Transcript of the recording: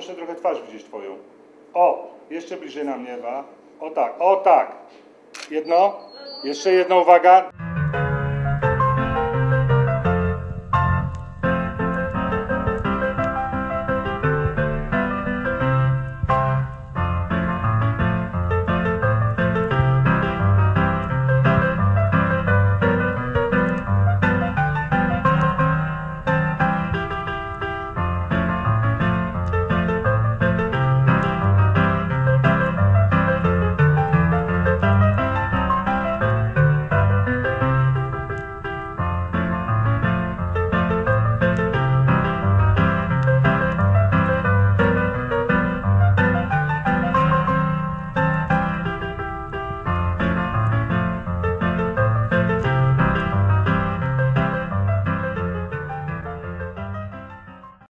Muszę trochę twarz widzieć twoją. O, jeszcze bliżej na mnie, Ewa. O tak, o tak. Jedno, jeszcze jedna uwaga.